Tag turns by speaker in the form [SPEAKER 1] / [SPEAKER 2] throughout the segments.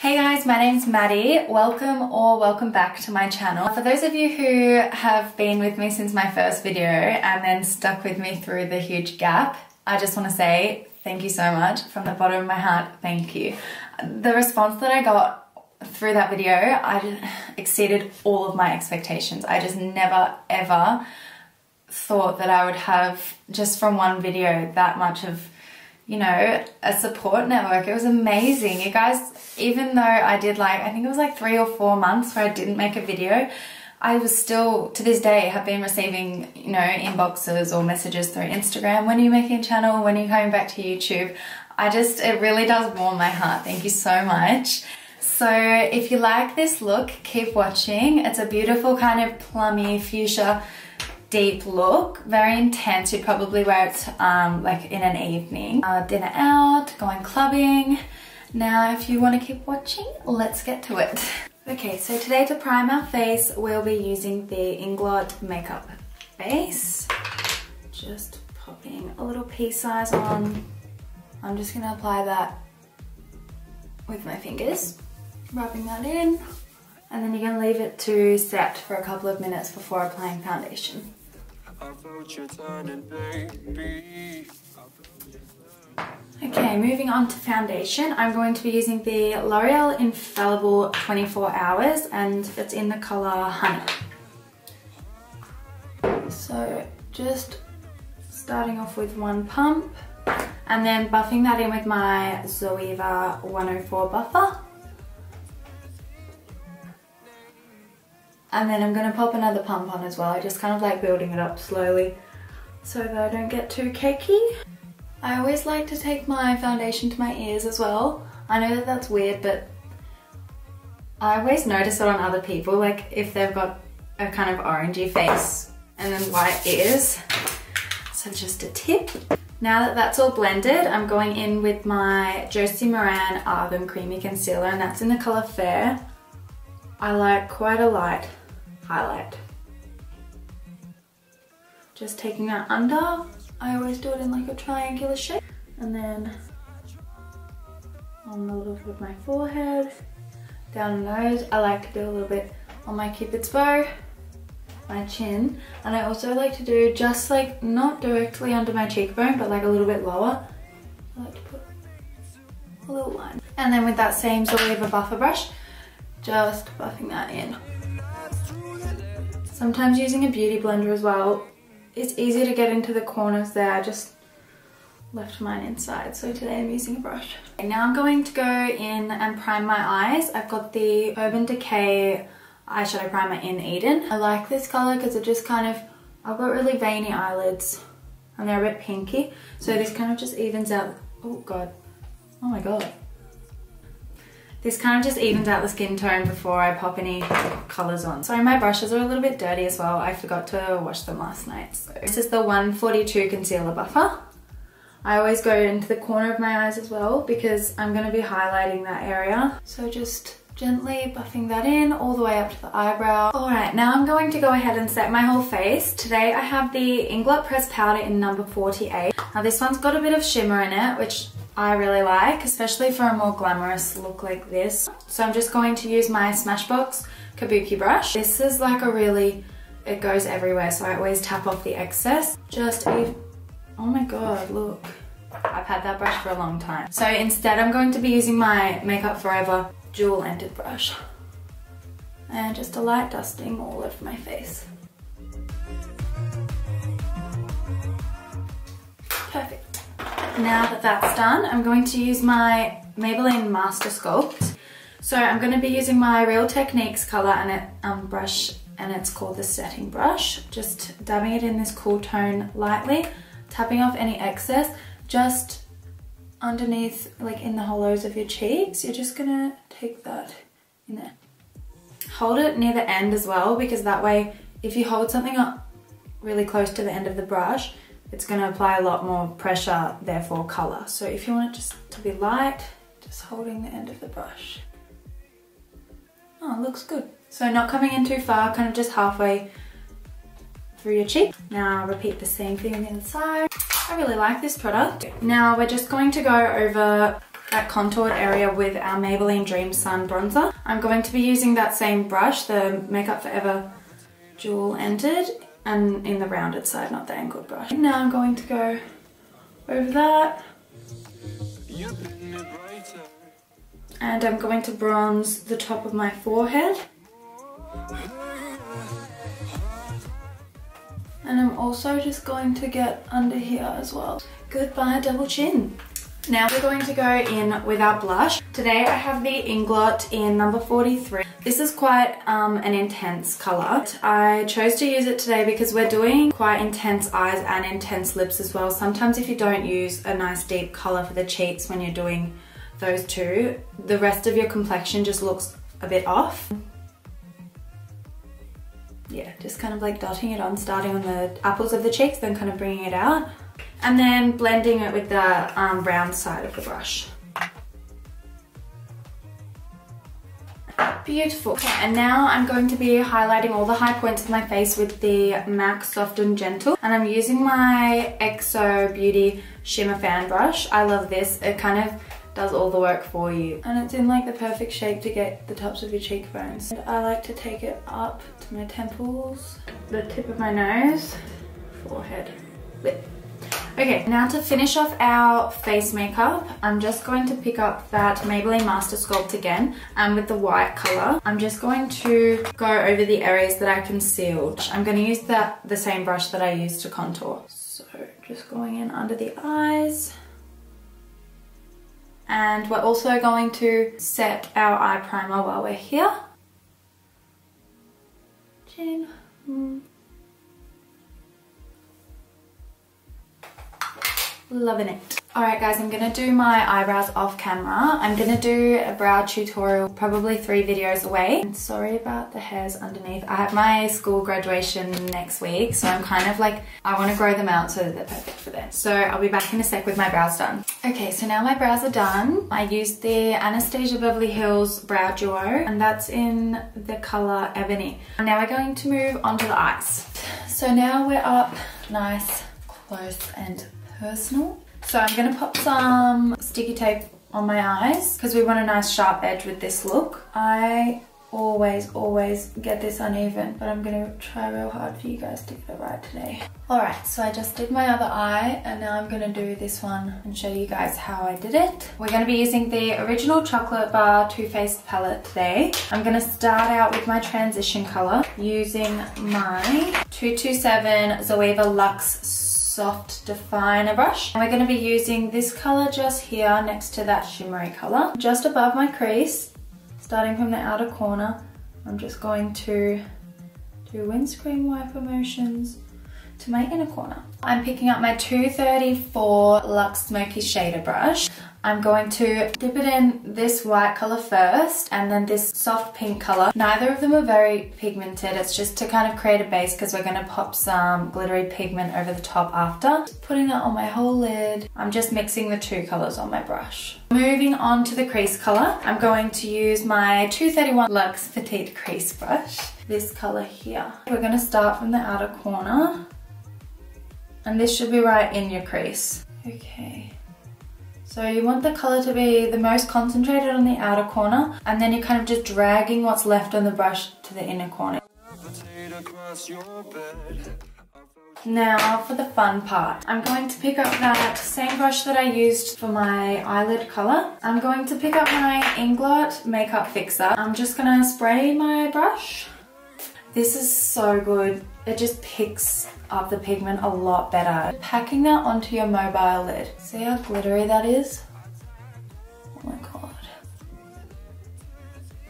[SPEAKER 1] Hey guys, my name's Maddie. Welcome or welcome back to my channel. For those of you who have been with me since my first video and then stuck with me through the huge gap, I just want to say thank you so much from the bottom of my heart. Thank you. The response that I got through that video, I exceeded all of my expectations. I just never ever thought that I would have just from one video that much of you know, a support network. It was amazing. You guys, even though I did like, I think it was like three or four months where I didn't make a video, I was still, to this day, have been receiving, you know, inboxes or messages through Instagram. When are you making a channel? When are you coming back to YouTube? I just, it really does warm my heart. Thank you so much. So if you like this look, keep watching. It's a beautiful kind of plummy fuchsia deep look, very intense. You'd probably wear it um, like in an evening. Uh, dinner out, going clubbing. Now, if you want to keep watching, let's get to it. Okay, so today to prime our face, we'll be using the Inglot Makeup Base. Just popping a little pea size on. I'm just gonna apply that with my fingers, rubbing that in. And then you're gonna leave it to set for a couple of minutes before applying foundation. Okay, moving on to foundation. I'm going to be using the L'Oreal Infallible 24 Hours and it's in the colour Honey. So just starting off with one pump and then buffing that in with my Zoeva 104 buffer. And then I'm gonna pop another pump on as well. I just kind of like building it up slowly so that I don't get too cakey. I always like to take my foundation to my ears as well. I know that that's weird, but I always notice it on other people, like if they've got a kind of orangey face and then white ears. So just a tip. Now that that's all blended, I'm going in with my Josie Maran Argan Creamy Concealer and that's in the colour Fair. I like quite a light highlight. Just taking that under. I always do it in like a triangular shape. And then on the little bit of my forehead, down the nose. I like to do a little bit on my cupid's bow, my chin. And I also like to do just like, not directly under my cheekbone, but like a little bit lower. I like to put a little line. And then with that same Zoeva buffer brush, just buffing that in. Sometimes using a beauty blender as well. It's easy to get into the corners there. I just left mine inside. So today I'm using a brush. Okay, now I'm going to go in and prime my eyes. I've got the Urban Decay eyeshadow primer in Eden. I like this color because it just kind of, I've got really veiny eyelids and they're a bit pinky. So this kind of just evens out, oh God, oh my God. This kind of just evens out the skin tone before I pop any colours on. Sorry, my brushes are a little bit dirty as well. I forgot to wash them last night. So this is the 142 Concealer Buffer. I always go into the corner of my eyes as well because I'm going to be highlighting that area. So just gently buffing that in all the way up to the eyebrow. Alright, now I'm going to go ahead and set my whole face. Today I have the Inglot Press Powder in number 48. Now this one's got a bit of shimmer in it, which I really like, especially for a more glamorous look like this. So I'm just going to use my Smashbox Kabuki brush. This is like a really, it goes everywhere, so I always tap off the excess. Just, oh my god, look. I've had that brush for a long time. So instead I'm going to be using my Makeup Forever dual ended brush. And just a light dusting all over my face. Now that that's done, I'm going to use my Maybelline Master Sculpt. So I'm going to be using my Real Techniques color and it um, brush and it's called the setting brush. Just dabbing it in this cool tone lightly, tapping off any excess, just underneath, like in the hollows of your cheeks. You're just gonna take that in there. Hold it near the end as well because that way, if you hold something up really close to the end of the brush, it's going to apply a lot more pressure, therefore colour. So if you want it just to be light, just holding the end of the brush. Oh, it looks good. So not coming in too far, kind of just halfway through your cheek. Now repeat the same thing on the other side. I really like this product. Now we're just going to go over that contoured area with our Maybelline Dream Sun bronzer. I'm going to be using that same brush, the Makeup Forever Dual Ended, and in the rounded side, not the angled brush. Now I'm going to go over that. And I'm going to bronze the top of my forehead. And I'm also just going to get under here as well. Goodbye double chin. Now we're going to go in with our blush. Today I have the Inglot in number 43. This is quite um, an intense color. I chose to use it today because we're doing quite intense eyes and intense lips as well. Sometimes if you don't use a nice deep color for the cheeks when you're doing those two, the rest of your complexion just looks a bit off. Yeah, just kind of like dotting it on, starting on the apples of the cheeks, then kind of bringing it out and then blending it with the um, round side of the brush. Beautiful. Okay, and now I'm going to be highlighting all the high points of my face with the MAC Soft and Gentle. And I'm using my EXO Beauty Shimmer Fan Brush. I love this. It kind of does all the work for you. And it's in like the perfect shape to get the tops of your cheekbones. And I like to take it up to my temples, the tip of my nose, forehead, lip. Okay, now to finish off our face makeup, I'm just going to pick up that Maybelline Master Sculpt again and with the white color. I'm just going to go over the areas that I concealed. I'm going to use that the same brush that I used to contour. So just going in under the eyes. And we're also going to set our eye primer while we're here. Chin. Mm. Loving it. Alright guys, I'm going to do my eyebrows off camera. I'm going to do a brow tutorial probably three videos away. And sorry about the hairs underneath. I have my school graduation next week, so I'm kind of like, I want to grow them out so that they're perfect for them. So I'll be back in a sec with my brows done. Okay, so now my brows are done. I used the Anastasia Beverly Hills Brow Duo, and that's in the color Ebony. Now we're going to move on to the eyes. So now we're up nice, close, and personal. So I'm gonna pop some sticky tape on my eyes because we want a nice sharp edge with this look. I always, always get this uneven, but I'm gonna try real hard for you guys to get it right today. All right, so I just did my other eye and now I'm gonna do this one and show you guys how I did it. We're gonna be using the original Chocolate Bar Too Faced palette today. I'm gonna start out with my transition color using my 227 Zoeva Luxe soft definer brush. And we're going to be using this color just here next to that shimmery color. Just above my crease, starting from the outer corner, I'm just going to do windscreen wiper motions to my inner corner. I'm picking up my 234 Luxe Smoky Shader brush. I'm going to dip it in this white color first and then this soft pink color. Neither of them are very pigmented. It's just to kind of create a base because we're going to pop some glittery pigment over the top after. putting that on my whole lid. I'm just mixing the two colors on my brush. Moving on to the crease color, I'm going to use my 231 Luxe Petite Crease Brush. This color here. We're going to start from the outer corner and this should be right in your crease. Okay. So you want the colour to be the most concentrated on the outer corner and then you're kind of just dragging what's left on the brush to the inner corner. Now for the fun part. I'm going to pick up that same brush that I used for my eyelid colour. I'm going to pick up my Inglot Makeup Fixer. I'm just going to spray my brush. This is so good. It just picks up the pigment a lot better. Packing that onto your mobile lid. See how glittery that is? Oh my god.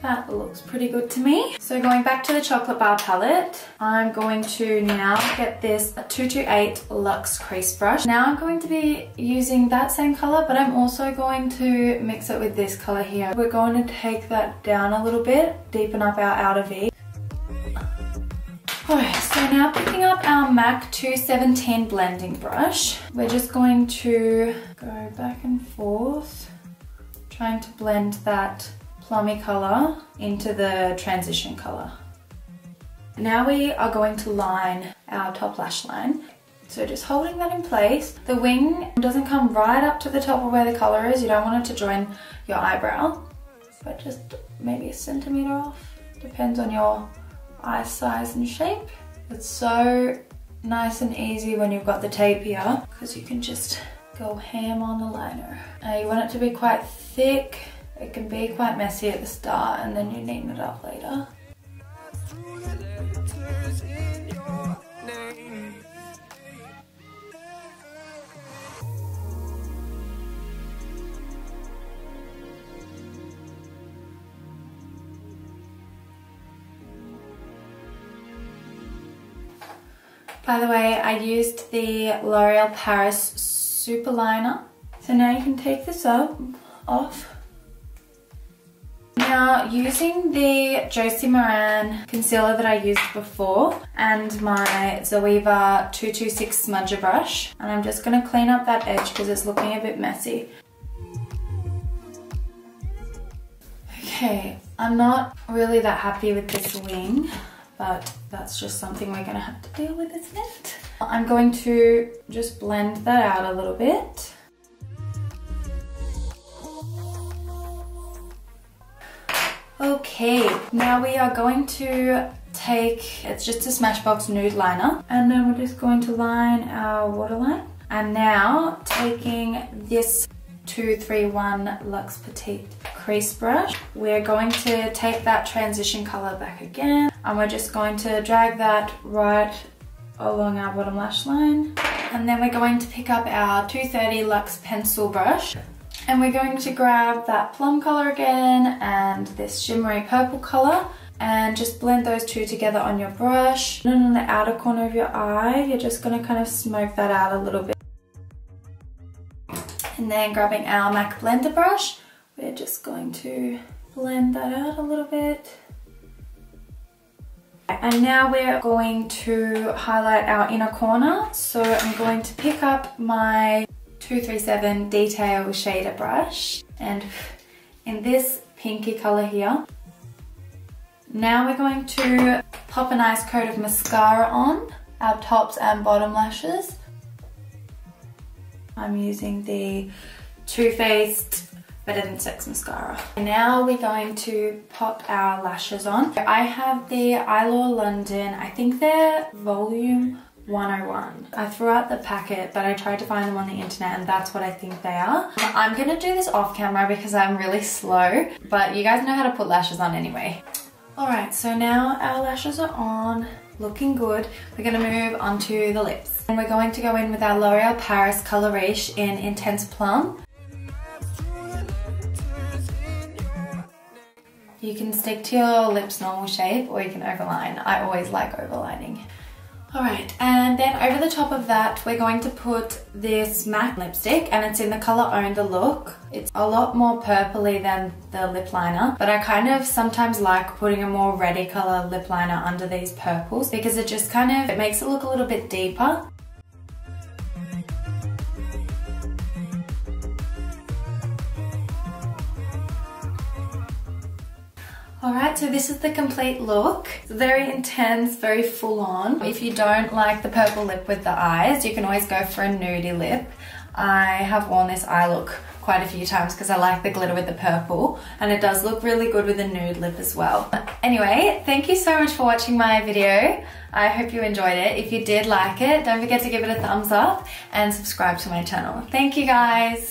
[SPEAKER 1] That looks pretty good to me. So going back to the chocolate bar palette, I'm going to now get this 228 Luxe Crease Brush. Now I'm going to be using that same color, but I'm also going to mix it with this color here. We're going to take that down a little bit, deepen up our outer V. Alright, so now picking up our MAC 2710 blending brush, we're just going to go back and forth, trying to blend that plummy colour into the transition colour. Now we are going to line our top lash line. So just holding that in place. The wing doesn't come right up to the top of where the color is. You don't want it to join your eyebrow, but just maybe a centimeter off. Depends on your eye size and shape. It's so nice and easy when you've got the tape here because you can just go ham on the liner. You want it to be quite thick. It can be quite messy at the start and then you neaten it up later. By the way, I used the L'Oreal Paris Super Liner. So now you can take this up, off. Now, using the Josie Maran concealer that I used before and my Zoeva 226 smudger brush, and I'm just gonna clean up that edge because it's looking a bit messy. Okay, I'm not really that happy with this wing but that's just something we're gonna have to deal with, isn't it? I'm going to just blend that out a little bit. Okay, now we are going to take, it's just a Smashbox nude liner, and then we're just going to line our waterline. And now taking this 231 Luxe Petite crease brush. We're going to take that transition color back again and we're just going to drag that right along our bottom lash line. And then we're going to pick up our 230 Luxe pencil brush and we're going to grab that plum color again and this shimmery purple color and just blend those two together on your brush. And on the outer corner of your eye, you're just gonna kind of smoke that out a little bit. And then grabbing our MAC blender brush, we're just going to blend that out a little bit. And now we're going to highlight our inner corner. So I'm going to pick up my 237 Detail Shader Brush and in this pinky color here. Now we're going to pop a nice coat of mascara on our tops and bottom lashes. I'm using the Too Faced Better Than Sex Mascara. Now we're going to pop our lashes on. I have the Eylure London, I think they're volume 101. I threw out the packet, but I tried to find them on the internet and that's what I think they are. I'm gonna do this off camera because I'm really slow, but you guys know how to put lashes on anyway. All right, so now our lashes are on looking good. We're gonna move on to the lips. And we're going to go in with our L'Oreal Paris Color Riche in Intense Plum. You can stick to your lips normal shape or you can overline. I always like overlining. All right, and then over the top of that, we're going to put this MAC lipstick and it's in the color Own the Look. It's a lot more purpley than the lip liner, but I kind of sometimes like putting a more reddy color lip liner under these purples because it just kind of, it makes it look a little bit deeper. Alright, so this is the complete look. It's very intense, very full on. If you don't like the purple lip with the eyes, you can always go for a nudie lip. I have worn this eye look quite a few times because I like the glitter with the purple and it does look really good with a nude lip as well. Anyway, thank you so much for watching my video. I hope you enjoyed it. If you did like it, don't forget to give it a thumbs up and subscribe to my channel. Thank you guys.